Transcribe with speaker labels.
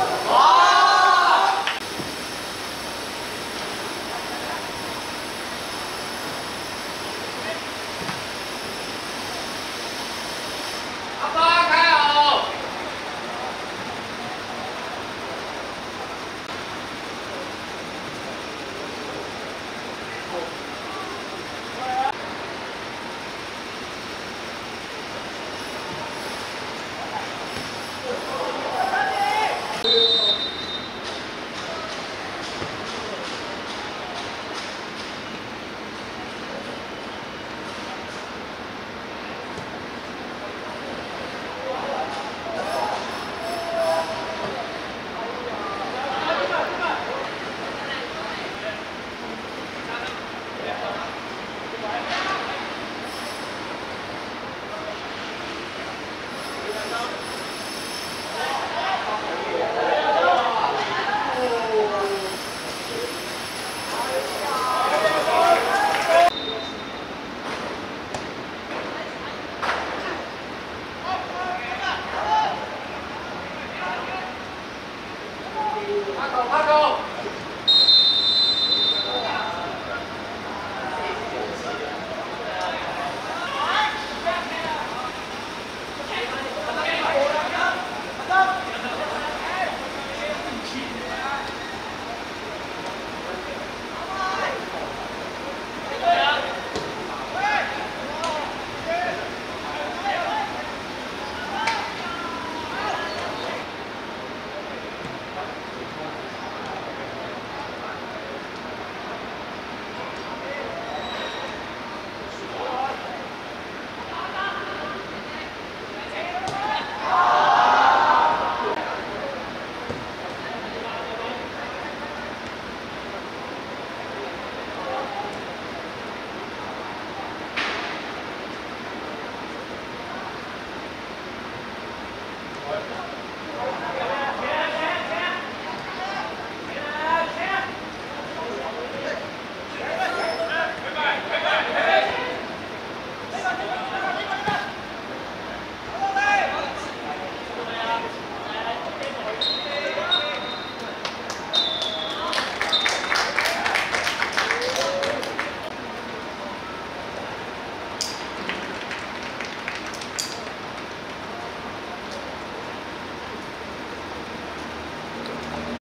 Speaker 1: Oh!